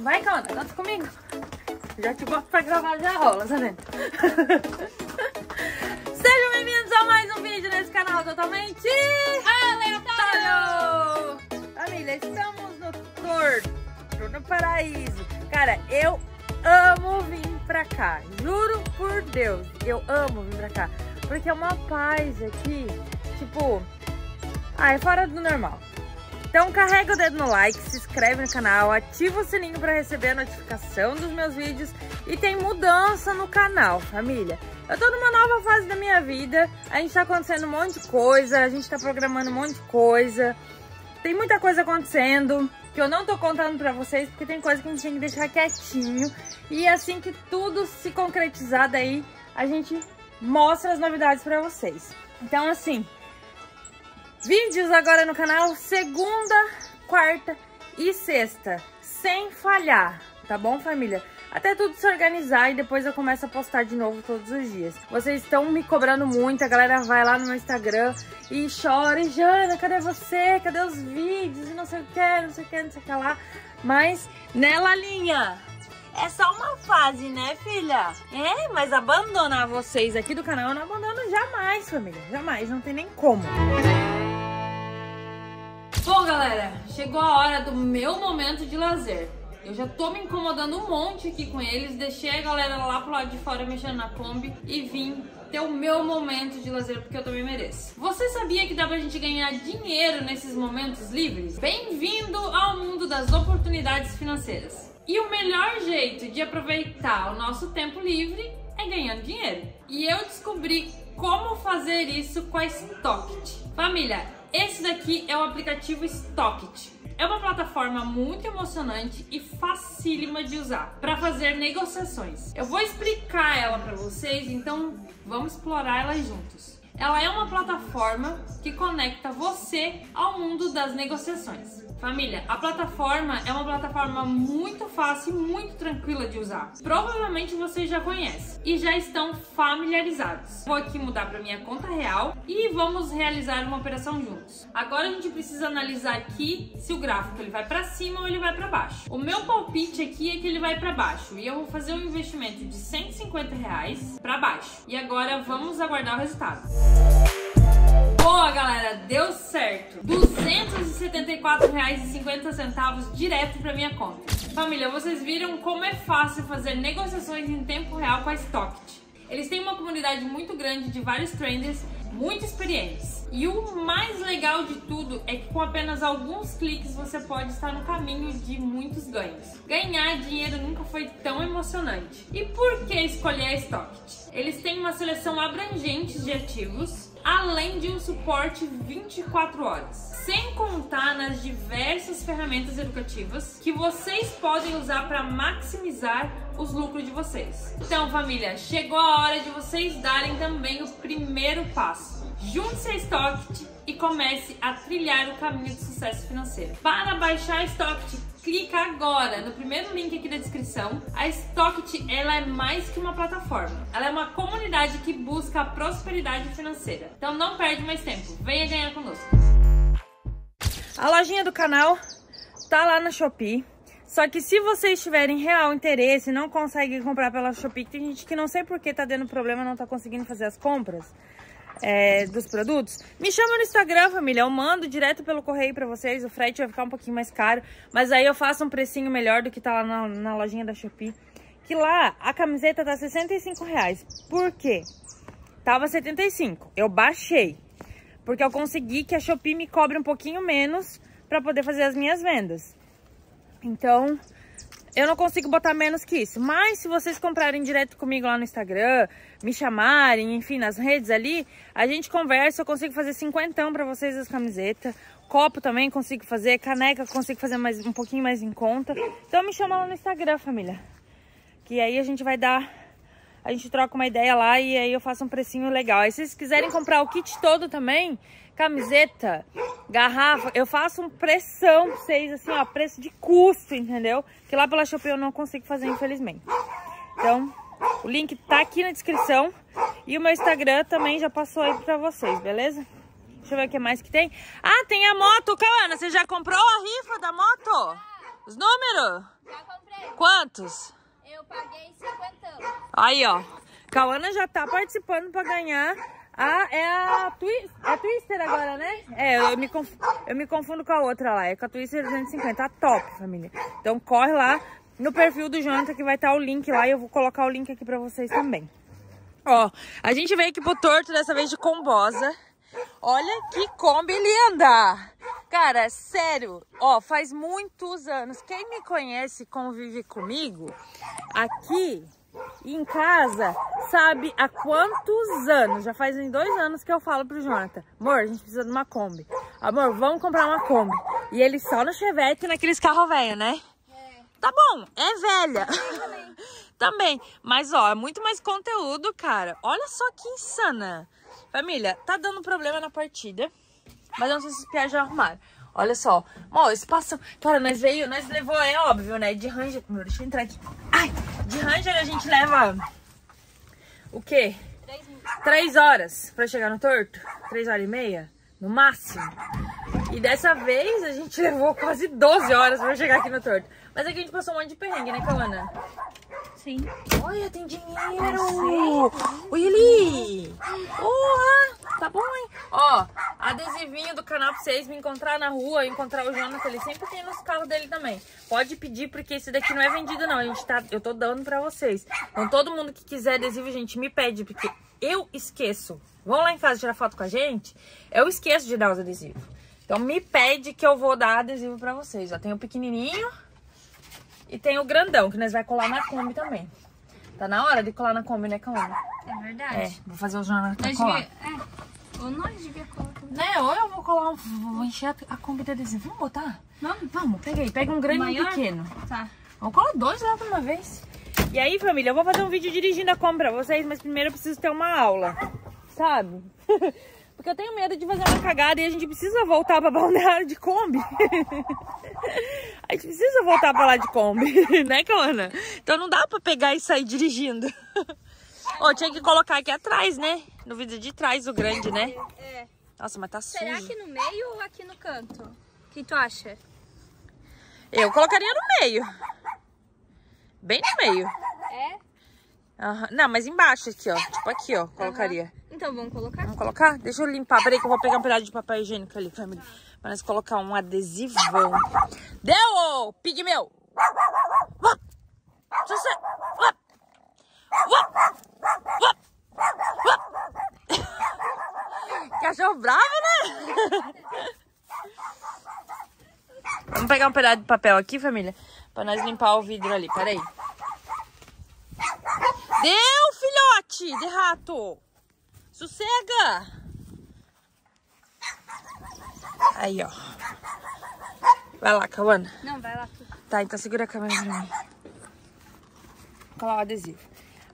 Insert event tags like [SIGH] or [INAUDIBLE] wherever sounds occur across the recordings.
Vai, Cana, dança comigo. Já te boto pra gravar, já rola, tá vendo? [LAUGHS] Sejam bem-vindos a mais um vídeo nesse canal totalmente aleatório! Família, estamos no Torto, no Paraíso. Cara, eu amo vir pra cá. Juro por Deus, eu amo vir pra cá. Porque é uma paz aqui, tipo... Ah, é fora do normal. Então carrega o dedo no like, se inscreve no canal, ativa o sininho para receber a notificação dos meus vídeos e tem mudança no canal, família. Eu tô numa nova fase da minha vida, a gente tá acontecendo um monte de coisa, a gente tá programando um monte de coisa, tem muita coisa acontecendo que eu não tô contando pra vocês porque tem coisa que a gente tem que deixar quietinho e assim que tudo se concretizar daí, a gente mostra as novidades pra vocês. Então assim, Vídeos agora no canal segunda, quarta e sexta, sem falhar, tá bom, família? Até tudo se organizar e depois eu começo a postar de novo todos os dias. Vocês estão me cobrando muito, a galera vai lá no meu Instagram e chora, e Jana, cadê você? Cadê os vídeos? E não sei o que, não sei o que, não sei o que lá. Mas, né, Lalinha? É só uma fase, né, filha? É, mas abandonar vocês aqui do canal eu não abandono jamais, família. Jamais, não tem nem como. Bom, galera, chegou a hora do meu momento de lazer. Eu já tô me incomodando um monte aqui com eles, deixei a galera lá pro lado de fora mexendo na Kombi e vim ter o meu momento de lazer, porque eu também mereço. Você sabia que dá pra gente ganhar dinheiro nesses momentos livres? Bem-vindo ao mundo das oportunidades financeiras. E o melhor jeito de aproveitar o nosso tempo livre é ganhando dinheiro. E eu descobri como fazer isso com a Stockit. Família, esse daqui é o aplicativo Stockit. É uma plataforma muito emocionante e facílima de usar para fazer negociações. Eu vou explicar ela para vocês, então vamos explorar ela juntos. Ela é uma plataforma que conecta você ao mundo das negociações. Família, a plataforma é uma plataforma muito fácil e muito tranquila de usar. Provavelmente vocês já conhecem e já estão familiarizados. Vou aqui mudar para minha conta real e vamos realizar uma operação juntos. Agora a gente precisa analisar aqui se o gráfico ele vai para cima ou ele vai para baixo. O meu palpite aqui é que ele vai para baixo e eu vou fazer um investimento de 150 reais para baixo. E agora vamos aguardar o resultado. Boa, galera, deu certo. R$ 274,50 direto para minha conta. Família, vocês viram como é fácil fazer negociações em tempo real com a Stockit. Eles têm uma comunidade muito grande de vários traders muito experientes. E o mais legal de tudo é que com apenas alguns cliques você pode estar no caminho de muitos ganhos. Ganhar dinheiro nunca foi tão emocionante. E por que escolher a Stockit? Eles têm uma seleção abrangente de ativos além de um suporte 24 horas. Sem contar nas diversas ferramentas educativas que vocês podem usar para maximizar os lucros de vocês. Então, família, chegou a hora de vocês darem também o primeiro passo. Junte-se a Stockit e comece a trilhar o caminho de sucesso financeiro. Para baixar Stockit, clica agora no primeiro link aqui da descrição. A Stockit, ela é mais que uma plataforma. Ela é uma comunidade que busca a prosperidade financeira. Então não perde mais tempo. Venha ganhar conosco. A lojinha do canal tá lá na Shopee. Só que se vocês tiverem real interesse não conseguem comprar pela Shopee, tem gente que não sei por que tá dando problema, não tá conseguindo fazer as compras é, dos produtos, me chama no Instagram, família. Eu mando direto pelo correio pra vocês. O frete vai ficar um pouquinho mais caro, mas aí eu faço um precinho melhor do que tá lá na, na lojinha da Shopee. Que lá a camiseta tá 65 reais. Por quê? Tava 75. Eu baixei. Porque eu consegui que a Shopee me cobre um pouquinho menos pra poder fazer as minhas vendas. Então, eu não consigo botar menos que isso. Mas se vocês comprarem direto comigo lá no Instagram, me chamarem, enfim, nas redes ali, a gente conversa, eu consigo fazer cinquentão pra vocês as camisetas. Copo também consigo fazer, caneca consigo fazer mais, um pouquinho mais em conta. Então me chama lá no Instagram, família. Que aí a gente vai dar a gente troca uma ideia lá e aí eu faço um precinho legal. Aí se vocês quiserem comprar o kit todo também, camiseta, garrafa, eu faço um pressão pra vocês, assim, ó, preço de custo, entendeu? Que lá pela Shopee eu não consigo fazer, infelizmente. Então, o link tá aqui na descrição e o meu Instagram também já passou aí pra vocês, beleza? Deixa eu ver o que mais que tem. Ah, tem a moto, Cauana, você já comprou a rifa da moto? Os números? Já comprei. Quantos? Eu paguei 50. Aí, ó. Cauana já tá participando pra ganhar. Ah, é a, Twi é a Twister agora, né? É, eu me, eu me confundo com a outra lá. É com a Twister 250. Tá top, família. Então corre lá no perfil do Jonathan que vai estar tá o link lá. E eu vou colocar o link aqui pra vocês também. Ó, a gente veio aqui pro Torto dessa vez de Combosa. Olha que Kombi linda! Cara, sério, ó, faz muitos anos. Quem me conhece, convive comigo, aqui em casa, sabe há quantos anos? Já fazem dois anos que eu falo pro Jonathan, amor, a gente precisa de uma Kombi. Amor, vamos comprar uma Kombi. E ele só no Chevette naqueles carros velhos, né? É. Tá bom, é velha. Também. [LAUGHS] Também. Mas, ó, é muito mais conteúdo, cara. Olha só que insana. Família, tá dando problema na partida. Mas eu não sei se os piás já arrumaram. Olha só. Ó, espaço. Cara, nós veio, nós levou, é óbvio, né? De Ranger. Meu, deixa eu entrar aqui. Ai, de Ranger a gente leva. O quê? Três, Três horas pra chegar no torto? Três horas e meia? No máximo. E dessa vez a gente [LAUGHS] levou quase 12 horas pra chegar aqui no torto. Mas aqui a gente passou um monte de perrengue, né, Calana? Sim. Olha, tem dinheiro! Oi, Eli! Porra! Tá bom, hein? Ó, adesivinho do canal pra vocês me encontrar na rua, encontrar o Jonathan, ele sempre tem nos carros dele também. Pode pedir, porque esse daqui não é vendido, não. A gente tá, eu tô dando pra vocês. Então, todo mundo que quiser adesivo, gente, me pede, porque eu esqueço. Vão lá em casa tirar foto com a gente, eu esqueço de dar os adesivos. Então, me pede que eu vou dar adesivo pra vocês. Ó, tem o pequenininho e tem o grandão, que nós vai colar na Kombi também. Tá na hora de colar na Kombi, né, Calma? É verdade. É, vou fazer os jornais pra colar. Devia, é, ou nós devia colar. Né, ou eu vou colar, vou encher a, a Kombi de adesivo. Vamos botar? Vamos. Vamos, pega aí. Pega um grande e um pequeno. Tá. Vamos colar dois lá de uma vez. E aí, família, eu vou fazer um vídeo dirigindo a Kombi pra vocês, mas primeiro eu preciso ter uma aula, sabe? [LAUGHS] Porque eu tenho medo de fazer uma cagada e a gente precisa voltar pra balneário de Kombi. [LAUGHS] a gente precisa voltar pra lá de Kombi, [LAUGHS] né, Cona? Então não dá pra pegar e sair dirigindo. Ó, oh, tinha que colocar aqui atrás, né? No vídeo de trás, o grande, né? É. Nossa, mas tá Será sujo. Será que no meio ou aqui no canto? O que tu acha? Eu colocaria no meio. Bem no meio. É? Uhum. Não, mas embaixo aqui, ó. Tipo aqui, ó. Colocaria. Uhum. Então, vamos colocar? Vamos colocar? Deixa eu limpar. Peraí que eu vou pegar um pedaço de papel higiênico ali, família. Pra nós colocar um adesivão. Deu, pigmeu! Cachorro bravo, né? Vamos pegar um pedaço de papel aqui, família. Pra nós limpar o vidro ali. Peraí. Deu, filhote de rato! Sossega! Aí, ó. Vai lá, Cauana. Não, vai lá. Tá, então segura a câmera pra mim. Colar o adesivo.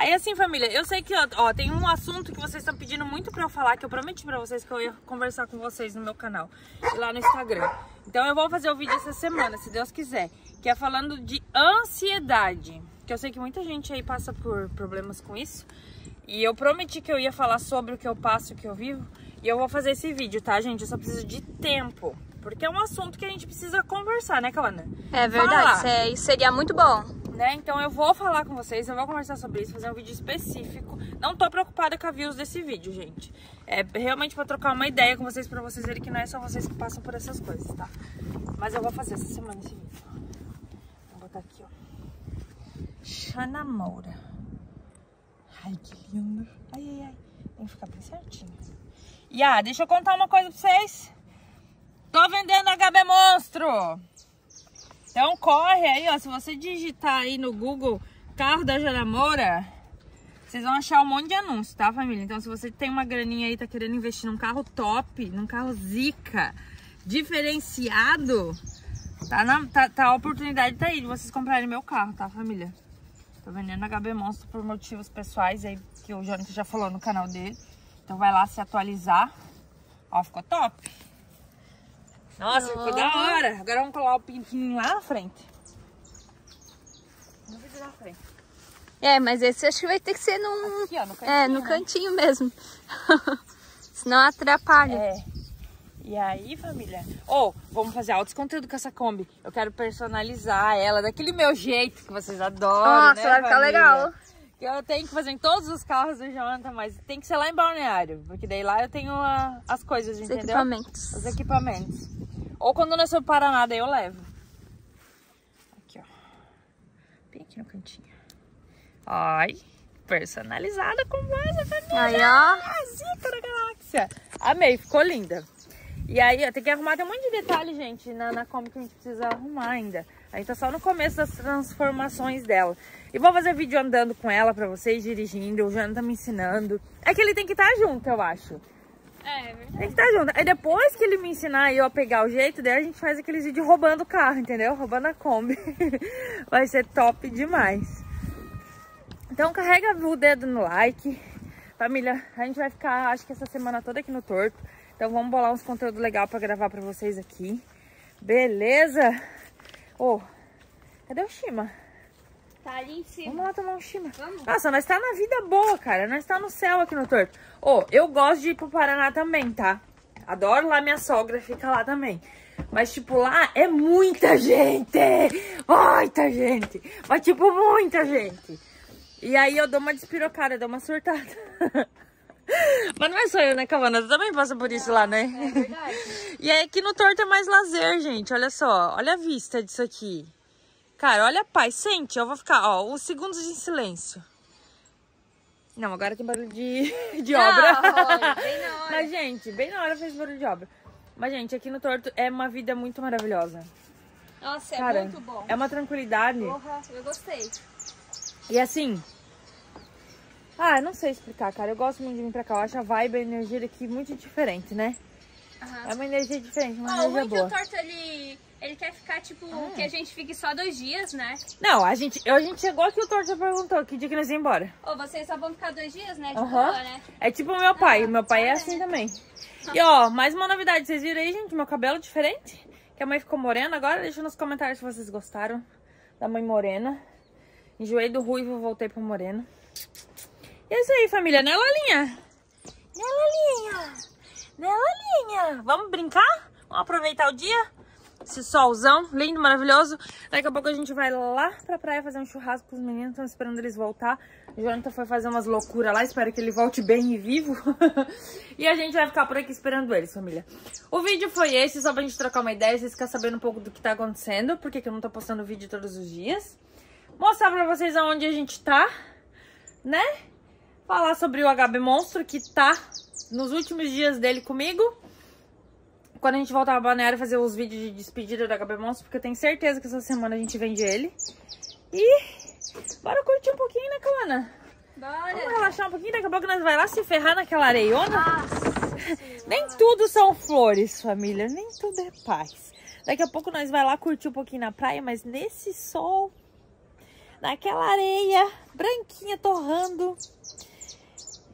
Aí assim, família, eu sei que, ó, tem um assunto que vocês estão pedindo muito pra eu falar, que eu prometi pra vocês que eu ia conversar com vocês no meu canal, e lá no Instagram. Então eu vou fazer o vídeo essa semana, se Deus quiser, que é falando de ansiedade. Que eu sei que muita gente aí passa por problemas com isso. E eu prometi que eu ia falar sobre o que eu passo, o que eu vivo. E eu vou fazer esse vídeo, tá, gente? Eu só preciso de tempo. Porque é um assunto que a gente precisa conversar, né, Kalana? É verdade, é, isso seria muito bom. Né? Então eu vou falar com vocês, eu vou conversar sobre isso, fazer um vídeo específico. Não tô preocupada com a views desse vídeo, gente. É realmente pra trocar uma ideia com vocês, pra vocês verem que não é só vocês que passam por essas coisas, tá? Mas eu vou fazer essa semana esse vídeo. Vou botar aqui, ó. Xana Moura. Ai, que lindo. Ai, ai, ai. Tem que ficar bem certinho. E ah, deixa eu contar uma coisa pra vocês. Tô vendendo HB Monstro. Então corre aí, ó. Se você digitar aí no Google carro da Moura, vocês vão achar um monte de anúncios, tá, família? Então se você tem uma graninha aí, tá querendo investir num carro top, num carro zica, diferenciado, tá, na, tá, tá a oportunidade tá aí de vocês comprarem meu carro, tá, família? Tô vendendo HB Monstro por motivos pessoais aí, que o Jonathan já falou no canal dele. Então vai lá se atualizar. Ó, ficou top. Nossa, oh. ficou da hora. Agora vamos colar o pintinho lá na frente. Na frente. É, mas esse acho que vai ter que ser num... Aqui, ó, no cantinho. É, no né? cantinho mesmo. [LAUGHS] Senão atrapalha. É. E aí, família? Ou, oh, vamos fazer altos conteúdo com essa Kombi. Eu quero personalizar ela daquele meu jeito que vocês adoram, Nossa, né, vai ficar legal. Que eu tenho que fazer em todos os carros do Jonathan, mas tem que ser lá em Balneário. Porque daí lá eu tenho a, as coisas, os entendeu? equipamentos. Os equipamentos. Ou quando nós for para Paraná, daí eu levo. Aqui, ó. Bem aqui no cantinho. Ai, personalizada com essa família. Aí, ó. Zica da galáxia. Amei, ficou linda. E aí, ó, tem que arrumar, tem um monte de detalhe, gente, na, na Kombi que a gente precisa arrumar ainda. A gente tá só no começo das transformações dela. E vou fazer vídeo andando com ela pra vocês, dirigindo, o Jana tá me ensinando. É que ele tem que estar tá junto, eu acho. É, é. Tem que estar junto. Aí depois que ele me ensinar eu pegar o jeito, daí a gente faz aqueles vídeos roubando o carro, entendeu? Roubando a Kombi. [LAUGHS] Vai ser top demais. Então carrega o dedo no like. Família, a gente vai ficar, acho que essa semana toda aqui no Torto. Então vamos bolar uns conteúdos legais pra gravar pra vocês aqui. Beleza? Ô, oh, cadê o Shima? Tá ali em cima. Vamos lá tomar um Shima. Vamos. Nossa, nós tá na vida boa, cara. Nós tá no céu aqui no Torto. Ô, oh, eu gosto de ir pro Paraná também, tá? Adoro lá, minha sogra fica lá também. Mas, tipo, lá é muita gente. Muita gente. Mas, tipo, muita gente. E aí eu dou uma despirocada, dou uma surtada. [LAUGHS] Mas não é só eu, né, Cavana? Você também passa por isso lá, né? É verdade. [LAUGHS] e aí aqui no Torto é mais lazer, gente. Olha só. Olha a vista disso aqui. Cara, olha a paz. Sente, eu vou ficar, ó, uns segundos em silêncio. Não, agora tem barulho de, [LAUGHS] de não, obra. Olha, bem na [LAUGHS] hora. Mas, gente, bem na hora fez barulho de obra. Mas, gente, aqui no Torto é uma vida muito maravilhosa. Nossa, Cara, é muito bom. É uma tranquilidade. Porra, eu gostei. E assim, ah, não sei explicar, cara. Eu gosto muito de vir pra cá. Eu acho a vibe, a energia daqui muito diferente, né? Uhum. É uma energia diferente, uma oh, energia o boa. O Torto, ele, ele quer ficar, tipo, ah. que a gente fique só dois dias, né? Não, a gente, a gente chegou aqui, o Torto já perguntou que dia que nós ia embora. Ô, oh, vocês só vão ficar dois dias, né? Uhum. boa, né? É tipo o meu pai. Meu pai é assim também. E ó, mais uma novidade. Vocês viram aí, gente? Meu cabelo diferente. Que a mãe ficou morena agora. Deixa nos comentários se vocês gostaram da mãe morena. Enjoei do ruivo, voltei pro moreno. E é isso aí, família. Né, Lolinha? Né, Lolinha? Né, Vamos brincar? Vamos aproveitar o dia? Esse solzão lindo, maravilhoso. Daqui a pouco a gente vai lá pra praia fazer um churrasco com os meninos. Estão esperando eles voltar. O Jonathan foi fazer umas loucuras lá. Espero que ele volte bem e vivo. [LAUGHS] e a gente vai ficar por aqui esperando eles, família. O vídeo foi esse, só pra gente trocar uma ideia. Vocês ficarem sabendo um pouco do que tá acontecendo. Porque eu não tô postando vídeo todos os dias. Mostrar pra vocês aonde a gente tá, né? falar sobre o HB Monstro, que tá nos últimos dias dele comigo. Quando a gente voltar a Balneário fazer os vídeos de despedida do HB Monstro, porque eu tenho certeza que essa semana a gente vende ele. E bora curtir um pouquinho, né, Calana? Bora. Vamos relaxar um pouquinho, daqui a pouco nós vai lá se ferrar naquela areiona. Nossa, Nem tudo são flores, família, nem tudo é paz. Daqui a pouco nós vai lá curtir um pouquinho na praia, mas nesse sol, naquela areia branquinha torrando.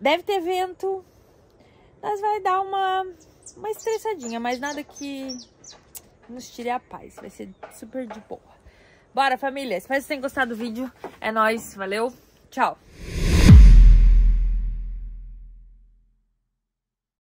Deve ter vento. Nós vai dar uma, uma estressadinha, mas nada que nos tire a paz. Vai ser super de boa. Bora, família. Espero que vocês tenham gostado do vídeo. É nóis. Valeu. Tchau.